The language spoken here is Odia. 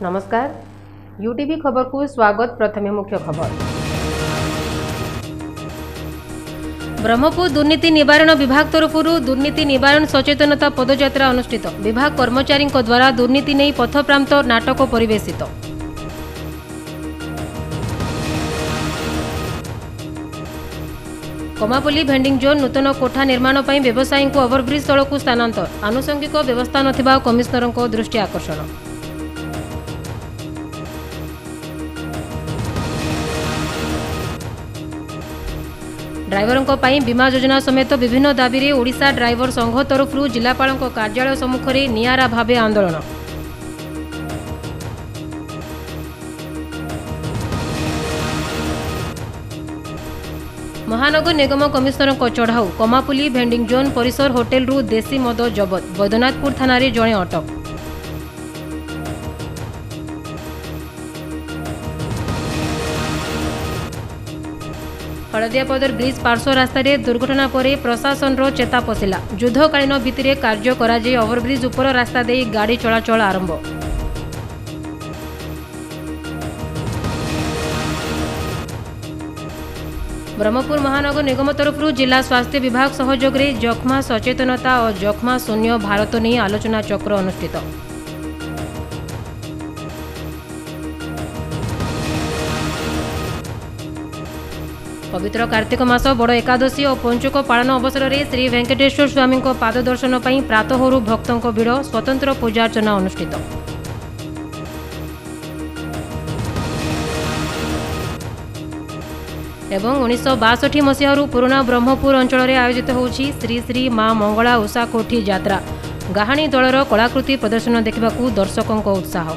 ନମସ୍କାର ୟୁଟିଭି ଖବରକୁ ସ୍ୱାଗତ ପ୍ରଥମେ ମୁଖ୍ୟ ଖବର ବ୍ରହ୍ମପୁର ଦୁର୍ନୀତି ନିବାରଣ ବିଭାଗ ତରଫରୁ ଦୁର୍ନୀତି ନିବାରଣ ସଚେତନତା ପଦଯାତ୍ରା ଅନୁଷ୍ଠିତ ବିଭାଗ କର୍ମଚାରୀଙ୍କ ଦ୍ୱାରା ଦୁର୍ନୀତି ନେଇ ପଥପ୍ରାନ୍ତ ନାଟକ ପରିବେଶିତ କମାପଲ୍ଲୀ ଭେଣ୍ଡିଂ ଜୋନ୍ ନୂତନ କୋଠା ନିର୍ମାଣ ପାଇଁ ବ୍ୟବସାୟୀଙ୍କୁ ଓଭରବ୍ରିଜ୍ ତଳକୁ ସ୍ଥାନାନ୍ତର ଆନୁଷଙ୍ଗିକ ବ୍ୟବସ୍ଥା ନଥିବା କମିଶନରଙ୍କ ଦୃଷ୍ଟି ଆକର୍ଷଣ ଡ୍ରାଇଭରଙ୍କ ପାଇଁ ବୀମା ଯୋଜନା ସମେତ ବିଭିନ୍ନ ଦାବିରେ ଓଡ଼ିଶା ଡ୍ରାଇଭର ସଂଘ ତରଫରୁ ଜିଲ୍ଲାପାଳଙ୍କ କାର୍ଯ୍ୟାଳୟ ସମ୍ମୁଖରେ ନିଆରା ଭାବେ ଆନ୍ଦୋଳନ। ମହାନଗର ନିଗମ କମିଶନରଙ୍କ ଚଢ଼ାଉ କମାପୁଲି ଭେଣ୍ଡିଂ ଜୋନ୍ ପରିସର ହୋଟେଲରୁ ଦେଶୀ ମଦ ଜବତ ବୈଦ୍ୟନାଥପୁର ଥାନାରେ ଜଣେ ଅଟକ। ହଳଦିଆପଦର ବ୍ରିଜ୍ ପାର୍ଶ୍ୱ ରାସ୍ତାରେ ଦୁର୍ଘଟଣା ପରେ ପ୍ରଶାସନର ଚେତା ପଶିଲା। ଯୁଦ୍ଧକାଳୀନ ଭିତ୍ତିରେ କାର୍ଯ୍ୟ କରାଯାଇ ଓଭରବ୍ରିଜ୍ ଉପର ରାସ୍ତା ଦେଇ ଗାଡ଼ି ଚଳାଚଳ ଆରମ୍ଭ। ବ୍ରହ୍ମପୁର ମହାନଗର ନିଗମ ତରଫରୁ ଜିଲ୍ଲା ସ୍ୱାସ୍ଥ୍ୟ ବିଭାଗ ସହଯୋଗରେ ଯକ୍ଷ୍ମା ସଚେତନତା ଓ ଯକ୍ଷ୍ମା ଶୂନ୍ୟ ଭାରତ ନେଇ ଆଲୋଚନା ଚକ୍ର ଅନୁଷ୍ଠିତ। ପବିତ୍ର କାର୍ତ୍ତିକ ମାସ ବଡ଼ ଏକାଦଶୀ ଓ ପଞ୍ଚୁକ ପାଳନ ଅବସରରେ ଶ୍ରୀ ଭେଙ୍କଟେଶ୍ୱର ସ୍ୱାମୀଙ୍କ ପାଦ ଦର୍ଶନ ପାଇଁ ପ୍ରାତଃରୁ ଭକ୍ତଙ୍କ ଭିଡ଼ ସ୍ୱତନ୍ତ୍ର ପୂଜାର୍ଚ୍ଚନା ଅନୁଷ୍ଠିତ। ଏବଂ ଉଣେଇଶହ ବାଷଠି ମସିହାରୁ ପୁରୁଣା ବ୍ରହ୍ମପୁର ଅଞ୍ଚଳରେ ଆୟୋଜିତ ହେଉଛି ଶ୍ରୀ ଶ୍ରୀ ମା ମଙ୍ଗଳା ଉଷା କୋଠି ଯାତ୍ରା। ଗାହାଣୀ ଦଳର କଳାକୃତି ପ୍ରଦର୍ଶନ ଦେଖିବାକୁ ଦର୍ଶକଙ୍କ ଉତ୍ସାହ।